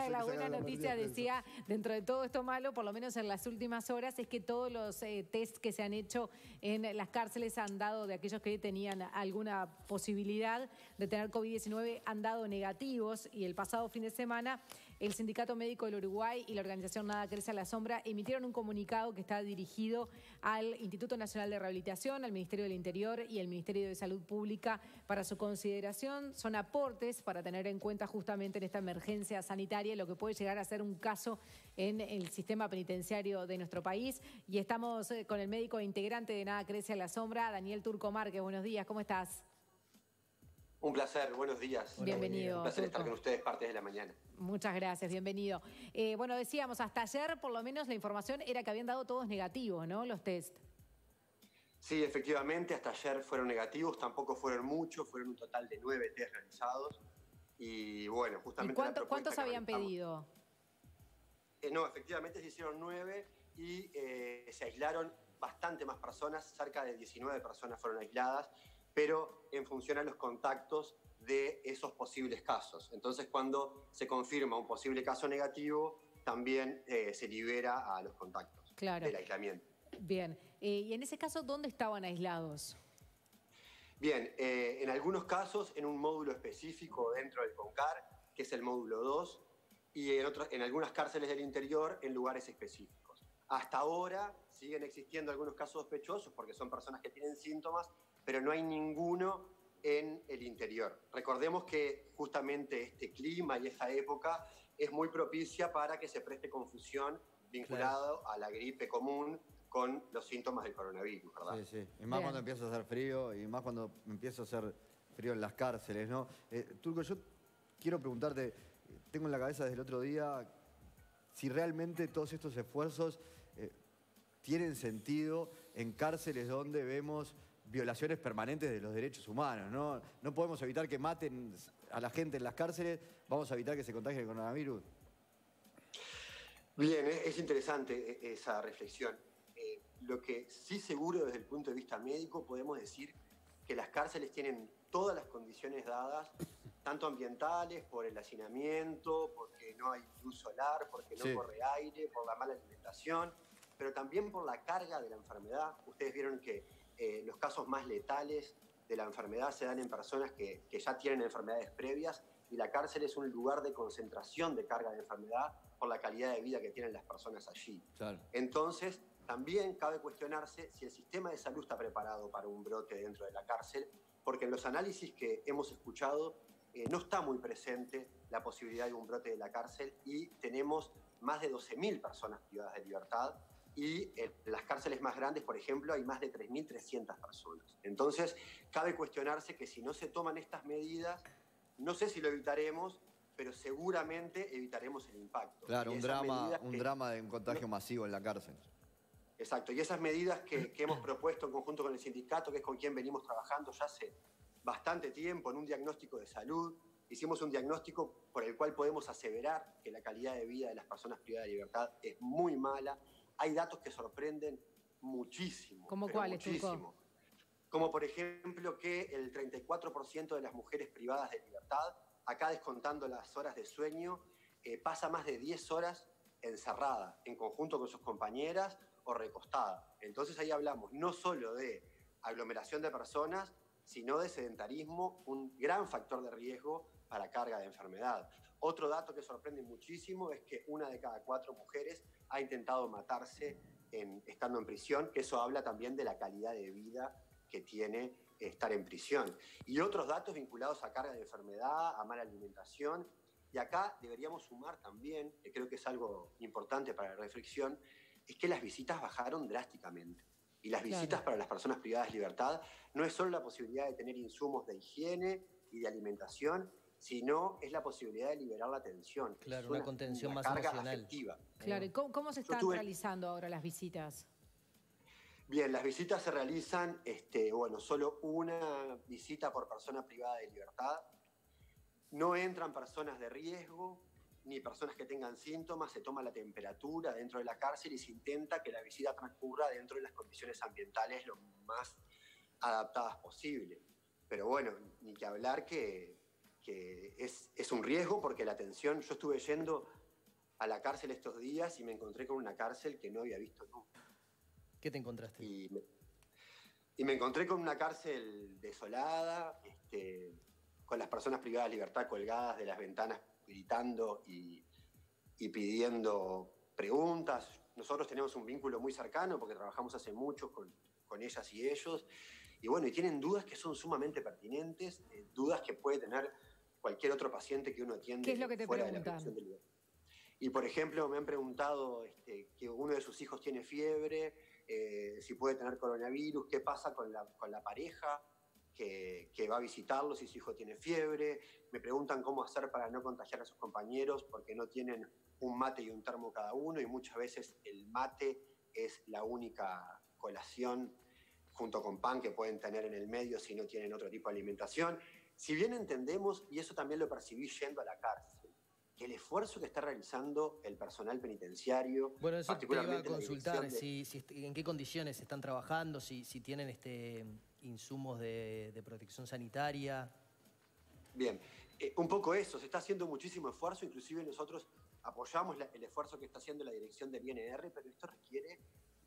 una de las buenas noticias, decía, dentro de todo esto malo, por lo menos en las últimas horas, es que todos los eh, test que se han hecho en las cárceles han dado, de aquellos que tenían alguna posibilidad de tener COVID-19, han dado negativos. Y el pasado fin de semana, el Sindicato Médico del Uruguay y la organización Nada Crece a la Sombra emitieron un comunicado que está dirigido al Instituto Nacional de Rehabilitación, al Ministerio del Interior y al Ministerio de Salud Pública para su consideración. Son aportes para tener en cuenta justamente en esta emergencia sanitaria lo que puede llegar a ser un caso en el sistema penitenciario de nuestro país. Y estamos eh, con el médico integrante de Nada Crece a la Sombra, Daniel Turco Márquez. Buenos días, ¿cómo estás? Un placer, buenos días. Bienvenido. Un placer estar con ustedes partes de la mañana. Muchas gracias, bienvenido. Eh, bueno, decíamos, hasta ayer por lo menos la información era que habían dado todos negativos, ¿no? Los test. Sí, efectivamente, hasta ayer fueron negativos, tampoco fueron muchos, fueron un total de nueve test realizados. Y bueno, justamente. ¿Y cuántos habían pedido? Eh, no, efectivamente se hicieron nueve y eh, se aislaron bastante más personas, cerca de 19 personas fueron aisladas pero en función a los contactos de esos posibles casos. Entonces, cuando se confirma un posible caso negativo, también eh, se libera a los contactos del aislamiento. Bien, eh, y en ese caso, ¿dónde estaban aislados? Bien, eh, en algunos casos en un módulo específico dentro del CONCAR, que es el módulo 2, y en, en algunas cárceles del interior en lugares específicos. Hasta ahora siguen existiendo algunos casos sospechosos porque son personas que tienen síntomas pero no hay ninguno en el interior. Recordemos que justamente este clima y esta época es muy propicia para que se preste confusión vinculado a la gripe común con los síntomas del coronavirus, ¿verdad? Sí, sí. Y más cuando empieza a hacer frío y más cuando empieza a hacer frío en las cárceles, ¿no? Eh, Turco, yo quiero preguntarte, tengo en la cabeza desde el otro día si realmente todos estos esfuerzos eh, tienen sentido en cárceles donde vemos violaciones permanentes de los derechos humanos. ¿no? no podemos evitar que maten a la gente en las cárceles, vamos a evitar que se contagie el coronavirus. Bien, es interesante e, esa reflexión. Eh, lo que sí seguro desde el punto de vista médico podemos decir que las cárceles tienen todas las condiciones dadas, tanto ambientales, por el hacinamiento, porque no hay luz solar, porque no corre aire, por la mala alimentación, pero también por la carga de la enfermedad. Ustedes vieron que eh, los casos más letales de la enfermedad se dan en personas que, ya tienen enfermedades previas y la cárcel es un lugar de concentración de carga de enfermedad por la calidad de vida que tienen las personas allí. Entonces, también cabe cuestionarse si el sistema de salud está preparado para un brote dentro de la cárcel, porque en los análisis que hemos escuchado eh, no está muy presente la posibilidad de un brote de la cárcel y tenemos más de 12.000 personas privadas de libertad y en las cárceles más grandes, por ejemplo, hay más de 3.300 personas. Entonces, cabe cuestionarse que si no se toman estas medidas, no sé si lo evitaremos, pero seguramente evitaremos el impacto. Claro, un drama, un drama de un contagio masivo en la cárcel. Exacto, y esas medidas que, que hemos propuesto en conjunto con el sindicato, que es con quien venimos trabajando ya hace bastante tiempo en un diagnóstico de salud, hicimos un diagnóstico por el cual podemos aseverar que la calidad de vida de las personas privadas de libertad es muy mala, hay datos que sorprenden muchísimo. ¿Cómo cuáles, muchísimo. Como por ejemplo que el 34% de las mujeres privadas de libertad, acá descontando las horas de sueño, eh, pasa más de 10 horas encerrada, en conjunto con sus compañeras o recostada. Entonces ahí hablamos no solo de aglomeración de personas, sino de sedentarismo, un gran factor de riesgo para carga de enfermedad. Otro dato que sorprende muchísimo es que una de cada cuatro mujeres ha intentado matarse estando en prisión, que eso habla también de la calidad de vida que tiene estar en prisión. Y otros datos vinculados a carga de enfermedad, a mala alimentación. Y acá deberíamos sumar también, que creo que es algo importante para la reflexión, es que las visitas bajaron drásticamente. Y las visitas para las personas privadas de libertad no es solo la posibilidad de tener insumos de higiene y de alimentación, sino es la posibilidad de liberar la tensión. Claro, una, contención más emocional. Claro, ¿y cómo, se están realizando ahora las visitas? Bien, las visitas se realizan, este, bueno, solo una visita por persona privada de libertad. No entran personas de riesgo ni personas que tengan síntomas, se toma la temperatura dentro de la cárcel y se intenta que la visita transcurra dentro de las condiciones ambientales lo más adaptadas posible. Pero bueno, ni que hablar que que es, es un riesgo porque la atención, yo estuve yendo a la cárcel estos días y me encontré con una cárcel que no había visto nunca. ¿Qué te encontraste? Y me, y me encontré con una cárcel desolada, este, con las personas privadas de libertad colgadas de las ventanas gritando y, y pidiendo preguntas. Nosotros tenemos un vínculo muy cercano porque trabajamos hace mucho con, con ellas y ellos. Y bueno, y tienen dudas que son sumamente pertinentes, eh, dudas que puede tener cualquier otro paciente que uno atiende ¿Qué es lo que te fuera de la preguntan? de libertad. Y por ejemplo, me han preguntado este, que uno de sus hijos tiene fiebre, eh, si puede tener coronavirus, qué pasa con la, con la pareja que, que va a visitarlo si su hijo tiene fiebre. Me preguntan cómo hacer para no contagiar a sus compañeros porque no tienen un mate y un termo cada uno y muchas veces el mate es la única colación junto con pan que pueden tener en el medio si no tienen otro tipo de alimentación. Si bien entendemos, y eso también lo percibí yendo a la cárcel, que el esfuerzo que está realizando el personal penitenciario, Bueno, eso te iba a particularmente consultar, de- si, en qué condiciones están trabajando, si, si tienen este, insumos de, de protección sanitaria. Bien, eh, un poco eso, se está haciendo muchísimo esfuerzo, inclusive nosotros apoyamos la- el esfuerzo que está haciendo la dirección del INR, pero esto requiere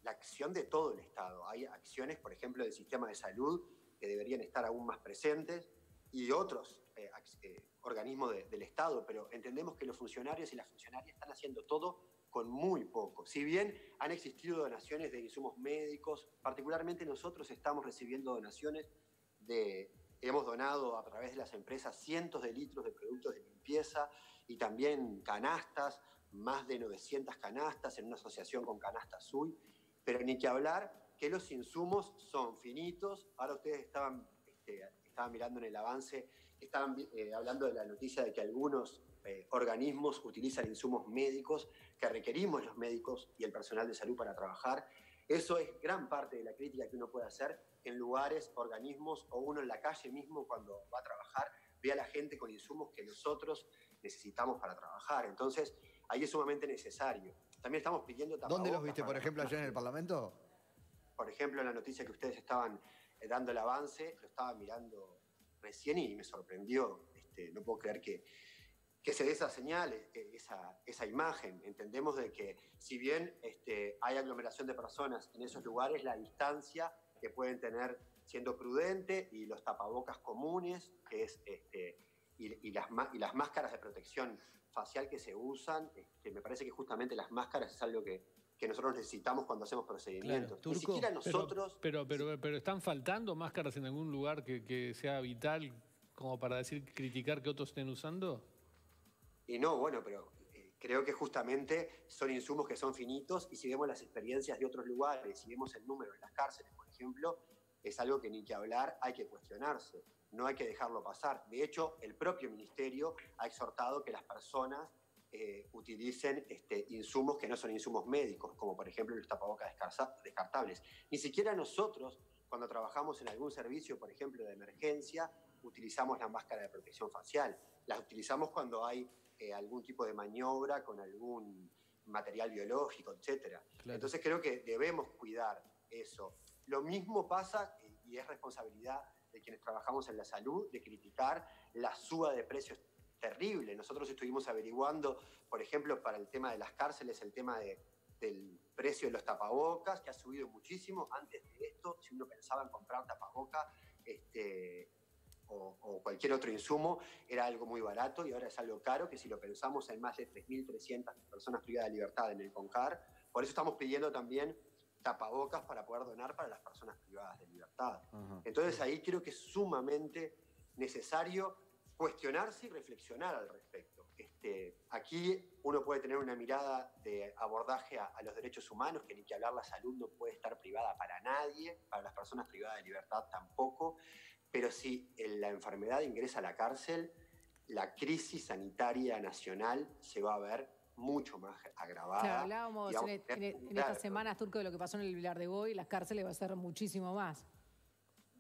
la acción de todo el Estado. Hay acciones, por ejemplo, del sistema de salud que deberían estar aún más presentes y otros eh, eh, organismos de- del Estado, pero entendemos que los funcionarios y las funcionarias están haciendo todo con muy poco. Si bien han existido donaciones de insumos médicos, particularmente nosotros estamos recibiendo donaciones de, hemos donado a través de las empresas cientos de litros de productos de limpieza y también canastas, más de 900 canastas en una asociación con Canasta Azul, pero ni que hablar que los insumos son finitos. Ahora ustedes estaban, este, estaban mirando en el avance, estaban eh, hablando de la noticia de que algunos eh, organismos utilizan insumos médicos que requerimos los médicos y el personal de salud para trabajar. Eso es gran parte de la crítica que uno puede hacer en lugares, organismos o uno en la calle mismo cuando va a trabajar, ve a la gente con insumos que nosotros necesitamos para trabajar. Entonces, ahí es sumamente necesario. También estamos pidiendo ¿Dónde los viste, por ejemplo, ayer en el Parlamento? por ejemplo, en la noticia que ustedes estaban dando el avance, lo estaba mirando recién y me sorprendió. Este, no puedo creer que, que se dé esa señal, eh, esa, esa imagen. Entendemos de que si bien este, hay aglomeración de personas en esos lugares, la distancia que pueden tener siendo prudente y los tapabocas comunes, que es este, y, y las, y las máscaras de protección facial que se usan, este, me parece que justamente las máscaras es algo que, que nosotros necesitamos cuando hacemos procedimientos. Ni Turco. siquiera nosotros... Pero, pero, pero, ¿están faltando máscaras en algún lugar que, que sea vital como para decir, criticar que otros estén usando? Y no, bueno, pero eh, creo que justamente son insumos que son finitos y si vemos las experiencias de otros lugares, si vemos el número en las cárceles, por ejemplo, es algo que ni que hablar, hay que cuestionarse, no hay que dejarlo pasar. De hecho, el propio ministerio ha exhortado que las personas eh, utilicen este, insumos que no son insumos médicos, como por ejemplo los tapabocas descartables. Ni siquiera nosotros, cuando trabajamos en algún servicio, por ejemplo, de emergencia, utilizamos la máscara de protección facial. Las utilizamos cuando hay eh, algún tipo de maniobra con algún material biológico, etc. Claro. Entonces creo que debemos cuidar eso. Lo mismo pasa, eh, y es responsabilidad de quienes trabajamos en la salud, de criticar la suba de precios terrible. Nosotros estuvimos averiguando, por ejemplo, para el tema de las cárceles, el tema de- del precio de los tapabocas, que ha subido muchísimo. Antes de esto, si uno pensaba en comprar tapabocas, este, o, o cualquier otro insumo, era algo muy barato y ahora es algo caro, que si lo pensamos en más de 3.300 personas privadas de libertad en el CONCAR, por eso estamos pidiendo también tapabocas para poder donar para las personas privadas de libertad. Entonces ahí creo que es sumamente necesario cuestionarse y reflexionar al respecto. Este, aquí uno puede tener una mirada de abordaje a, a los derechos humanos, que ni que hablar la salud no puede estar privada para nadie, para las personas privadas de libertad tampoco, pero si la enfermedad ingresa a la cárcel, la crisis sanitaria nacional se va a ver mucho más agravada. Claro, hablábamos y vamos en, estas semanas, Turco, de lo que pasó en el Vilar de Boy, las cárceles va a ser muchísimo más.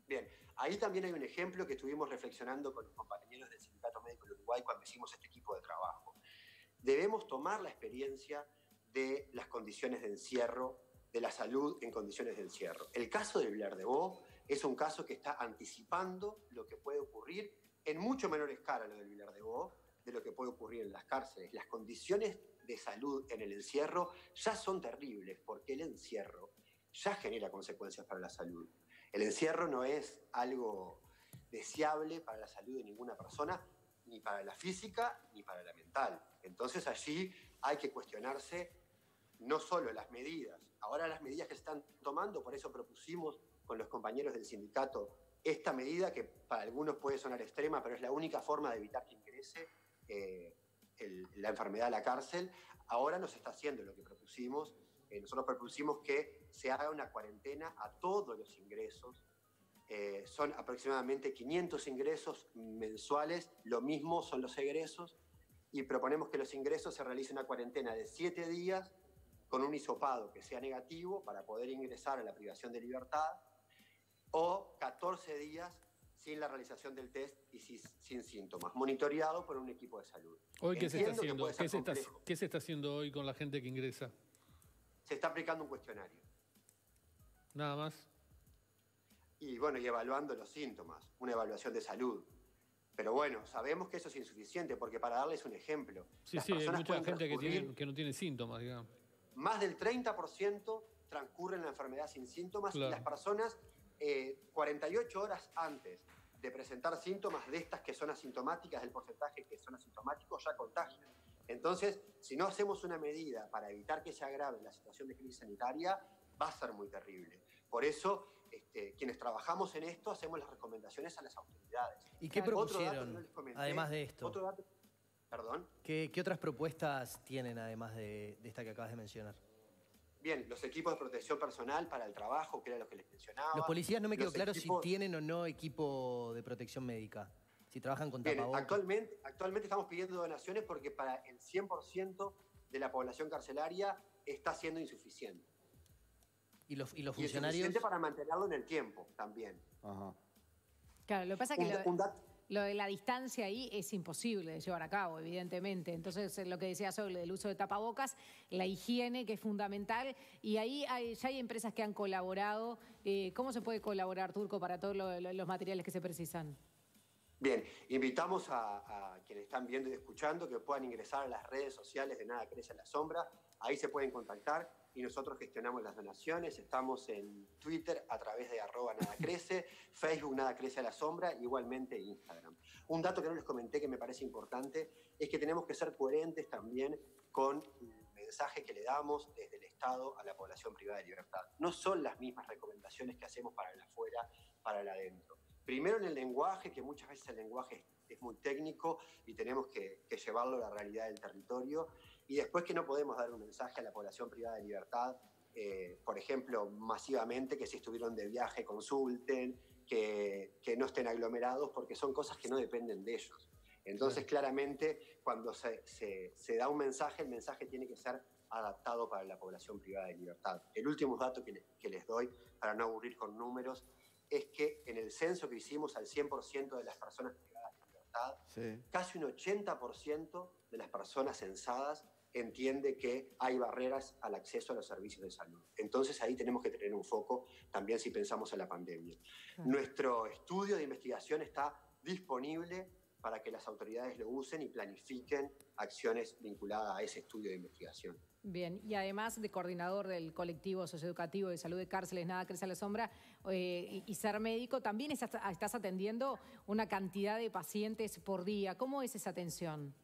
Bien, ahí también hay un ejemplo que estuvimos reflexionando con los compañeros del Sindicato Médico del Uruguay cuando hicimos este equipo de trabajo. Debemos tomar la experiencia de las condiciones de encierro, de la salud en condiciones de encierro. El caso de Bo es un caso que está anticipando lo que puede ocurrir en mucho menor escala lo del Vilar de Bo de lo que puede ocurrir en las cárceles. Las condiciones de salud en el encierro ya son terribles porque el encierro ya genera consecuencias para la salud. El encierro no es algo deseable para la salud de ninguna persona, ni para la física ni para la mental. Entonces allí hay que cuestionarse no solo las medidas, ahora las medidas que se están tomando, por eso propusimos con los compañeros del sindicato esta medida que para algunos puede sonar extrema, pero es la única forma de evitar que ingrese eh, la enfermedad a la cárcel, ahora nos está haciendo lo que propusimos. Eh, nosotros propusimos que se haga una cuarentena a todos los ingresos. Eh, son aproximadamente 500 ingresos mensuales, lo mismo son los egresos, y proponemos que los ingresos se realice una cuarentena de 7 días con un hisopado que sea negativo para poder ingresar a la privación de libertad, o 14 días sin la realización del test y sin, síntomas, monitoreado por un equipo de salud. ¿Hoy qué se está haciendo? ¿Qué se está, ¿Qué se está haciendo hoy con la gente que ingresa? Se está aplicando un cuestionario. Nada más. Y bueno, y evaluando los síntomas, una evaluación de salud. Pero bueno, sabemos que eso es insuficiente, porque para darles un ejemplo. Sí, sí, hay mucha gente que, que no tiene síntomas, digamos. Más del 30% transcurre en la enfermedad sin síntomas y las personas 48 eh, horas antes de presentar síntomas de estas que son asintomáticas, del porcentaje que son asintomáticos, ya contagian. Entonces, si no hacemos una medida para evitar que se agrave la situación de crisis sanitaria, va a ser muy terrible. Por eso, este, quienes trabajamos en esto hacemos las recomendaciones a las autoridades. ¿Y qué propusieron, además de esto? ¿Perdón? ¿Qué, otras propuestas tienen, además de esta que acabas de mencionar? Bien, los equipos de protección personal para el trabajo, que era lo que les mencionaba. Los policías no me quedó claro si tienen o no equipo de protección médica, si trabajan con Bien, Actualmente, actualmente estamos pidiendo donaciones porque para el 100% de la población carcelaria está siendo insuficiente. ¿Y los, y los funcionarios? insuficiente para mantenerlo en el tiempo también. Ajá. Claro, lo que pasa es que... Lo de la distancia ahí es imposible de llevar a cabo, evidentemente. Entonces, lo que decía sobre el uso de tapabocas, la higiene, que es fundamental, y ahí ya hay empresas que han colaborado. Eh, ¿Cómo se puede colaborar, Turco, para todos los materiales que se precisan? Bien, invitamos a, quienes están viendo y escuchando que puedan ingresar a las redes sociales de Nada Crece en la Sombra. Ahí se pueden contactar y nosotros gestionamos las donaciones. Estamos en Twitter a través de arroba nada crece, Facebook nada crece a la sombra, igualmente Instagram. Un dato que no les comenté que me parece importante es que tenemos que ser coherentes también con el mensaje que le damos desde el Estado a la población privada de libertad. No son las mismas recomendaciones que hacemos para el afuera, para el adentro. Primero en el lenguaje, que muchas veces el lenguaje es muy técnico y tenemos que, que llevarlo a la realidad del territorio y después que no podemos dar un mensaje a la población privada de libertad, eh, por ejemplo, masivamente, que si estuvieron de viaje consulten, que, que, no estén aglomerados, porque son cosas que no dependen de ellos. Entonces, claramente, cuando se, se, da un mensaje, el mensaje tiene que ser adaptado para la población privada de libertad. El último dato que, que les doy, para no aburrir con números, es que en el censo que hicimos al 100% de las personas privadas de libertad, casi un 80% de las personas censadas entiende que hay barreras al acceso a los servicios de salud. Entonces ahí tenemos que tener un foco también si pensamos en la pandemia. Nuestro estudio de investigación está disponible para que las autoridades lo usen y planifiquen acciones vinculadas a ese estudio de investigación. Bien, y además de coordinador del colectivo socioeducativo de salud de cárceles, nada crece a la sombra, eh, y, ser médico, también estás atendiendo una cantidad de pacientes por día. ¿Cómo es esa atención?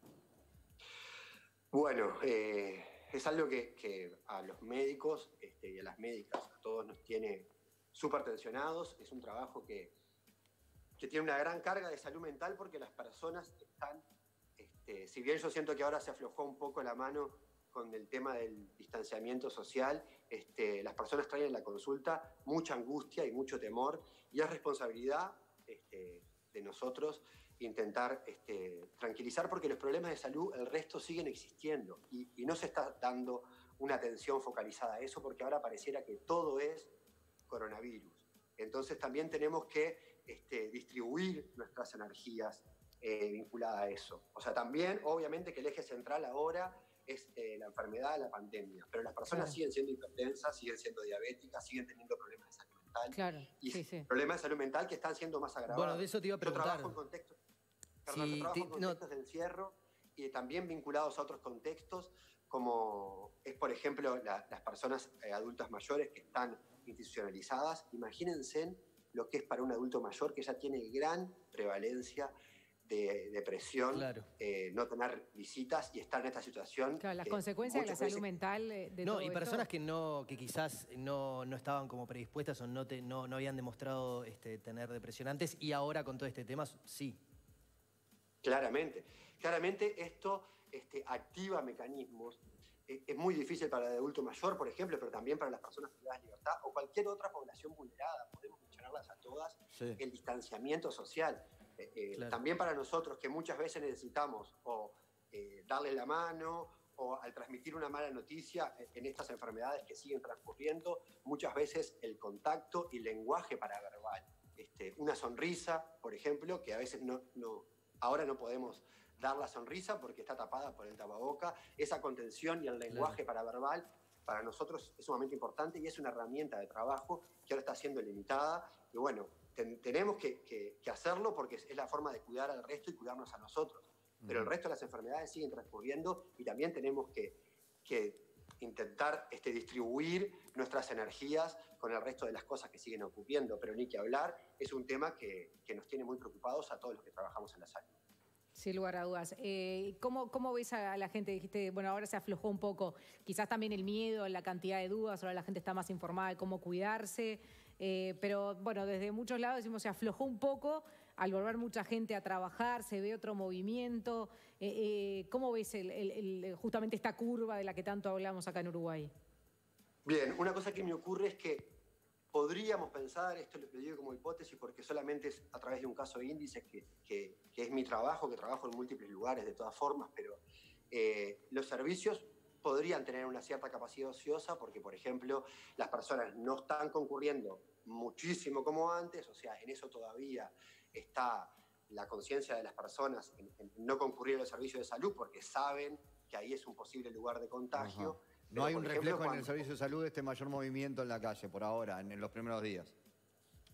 Bueno, eh, es algo que, a los médicos este, y a las médicas, a todos nos tiene súper tensionados. Es un trabajo que, que, tiene una gran carga de salud mental porque las personas están, este, si bien yo siento que ahora se aflojó un poco la mano con el tema del distanciamiento social, este, las personas traen en la consulta mucha angustia y mucho temor y es responsabilidad de nosotros intentar este, tranquilizar porque los problemas de salud, el resto siguen existiendo y, no se está dando una atención focalizada a eso porque ahora pareciera que todo es coronavirus. Entonces también tenemos que este, distribuir nuestras energías eh, vinculadas a eso. O sea, también obviamente que el eje central ahora es eh, la enfermedad, la pandemia, pero las personas siguen siendo hipertensas, siguen siendo diabéticas, siguen teniendo problemas de salud mental. Claro, y problemas de salud mental que están siendo más agravados. Bueno, de eso te iba a preguntar. Yo trabajo en contexto Perdón, Sí, yo trabajo ti- en no. contextos de encierro y también vinculados a otros contextos, como es, por ejemplo, la- las personas eh, adultas mayores que están institucionalizadas. Imagínense lo que es para un adulto mayor que ya tiene gran prevalencia de depresión, Claro. eh, no tener visitas y estar en esta situación. Claro, las consecuencias de la salud veces- mental eh, de No, todo y esto. personas que no, que quizás no, no estaban como predispuestas o no, te- no, no habían demostrado este, tener depresión antes y ahora con todo este tema sí. Claramente. Claramente esto este, activa mecanismos. Eh, Es muy difícil para el adulto mayor, por ejemplo, pero también para las personas privadas de libertad o cualquier otra población vulnerada. Podemos mencionarlas a todas. Sí. El distanciamiento social. Eh, Claro. También para nosotros que muchas veces necesitamos o eh, darle la mano o al transmitir una mala noticia eh, en estas enfermedades que siguen transcurriendo, muchas veces el contacto y lenguaje paraverbal. Este, una sonrisa, por ejemplo, que a veces no, no, ahora no podemos dar la sonrisa porque está tapada por el tapaboca. Esa contención y el lenguaje paraverbal para nosotros es sumamente importante y es una herramienta de trabajo que ahora está siendo limitada. Y bueno, ten- tenemos que, que- que hacerlo porque es, es la forma de cuidar al resto y cuidarnos a nosotros. Pero el resto de las enfermedades siguen transcurriendo y también tenemos que, que intentar este, distribuir nuestras energías con el resto de las cosas que siguen ocurriendo. Pero ni que hablar, es un tema que, que nos tiene muy preocupados a todos los que trabajamos en la salud. Sin lugar a dudas. Eh, ¿cómo, ¿Cómo ves a la gente? Dijiste, bueno, ahora se aflojó un poco, quizás también el miedo, la cantidad de dudas, ahora la gente está más informada de cómo cuidarse, eh, pero bueno, desde muchos lados decimos se aflojó un poco al volver mucha gente a trabajar, se ve otro movimiento. Eh, eh, ¿Cómo ves justamente esta curva de la que tanto hablamos acá en Uruguay? Bien, una cosa que me ocurre es que podríamos pensar, esto lo digo como hipótesis porque solamente es a través de un caso de índice, que, es mi trabajo, que trabajo en múltiples lugares de todas formas, pero los servicios podrían tener una cierta capacidad ociosa porque, por ejemplo, las personas no están concurriendo muchísimo como antes, o sea, en eso todavía está la conciencia de las personas en, en no concurrir a los servicios de salud porque saben que ahí es un posible lugar de contagio. Ajá. Pero, No hay un ejemplo, reflejo en el servicio de salud de este mayor movimiento en la calle por ahora, en, en los primeros días.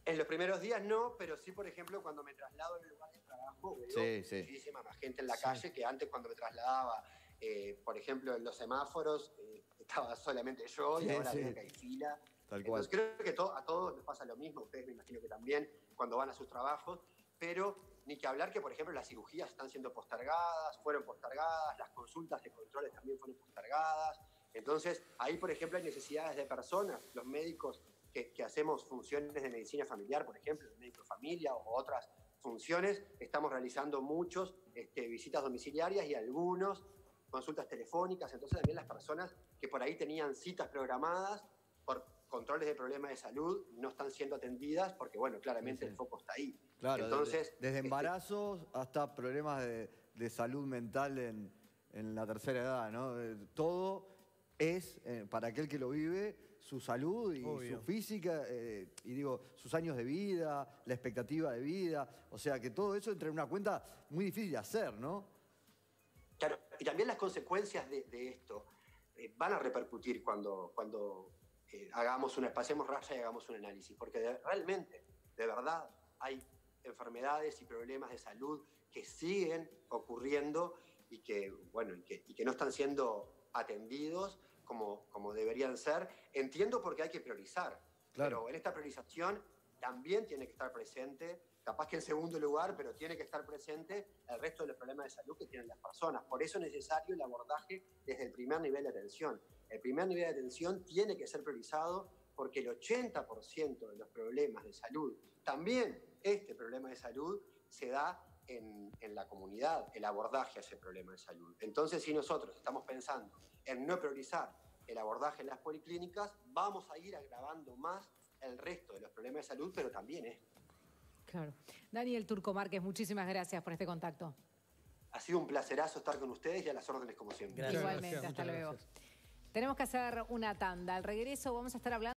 En los primeros días no, pero sí, por ejemplo, cuando me traslado en el lugar de trabajo, veo Sí, sí. muchísima más gente en la calle que antes cuando me trasladaba, eh, por ejemplo, en los semáforos, eh, estaba solamente yo y ahora veo que hay fila. Tal cual. Entonces creo que to- a todos nos pasa lo mismo, ustedes me imagino que también cuando van a sus trabajos, pero ni que hablar que, por ejemplo, las cirugías están siendo postergadas, fueron postergadas, las consultas de controles también fueron postergadas. Entonces, ahí, por ejemplo, hay necesidades de personas, los médicos que, que hacemos funciones de medicina familiar, por ejemplo, de médico familia o otras funciones, estamos realizando muchos este, visitas domiciliarias y algunos consultas telefónicas, entonces también las personas que por ahí tenían citas programadas por controles de problemas de salud no están siendo atendidas porque, bueno, claramente Sí, sí. el foco está ahí. Claro, entonces, desde, desde este, embarazos hasta problemas de, de salud mental en, en la tercera edad, ¿no? Todo es, eh, para aquel que lo vive, su salud y Obvio. su física, eh, y digo, sus años de vida, la expectativa de vida, o sea, que todo eso entra en una cuenta muy difícil de hacer, ¿no? Claro, y también las consecuencias de, de esto eh, van a repercutir cuando, cuando eh, hagamos una, pasemos raya y hagamos un análisis, porque de- realmente, de verdad, hay enfermedades y problemas de salud que siguen ocurriendo y que, bueno, y que, y que no están siendo atendidos como, como deberían ser. Entiendo porque hay que priorizar, Claro. pero en esta priorización también tiene que estar presente, capaz que en segundo lugar, pero tiene que estar presente el resto de los problemas de salud que tienen las personas. Por eso es necesario el abordaje desde el primer nivel de atención. El primer nivel de atención tiene que ser priorizado porque el 80% de los problemas de salud, también este problema de salud, se da en, en la comunidad, el abordaje a ese problema de salud. Entonces, si nosotros estamos pensando en no priorizar el abordaje en las policlínicas, vamos a ir agravando más el resto de los problemas de salud, pero también esto. Claro. Daniel Turco Márquez, muchísimas gracias por este contacto. Ha sido un placerazo estar con ustedes y a las órdenes como siempre. Gracias. Igualmente, gracias, hasta muchas luego. gracias. Tenemos que hacer una tanda. Al regreso vamos a estar hablando.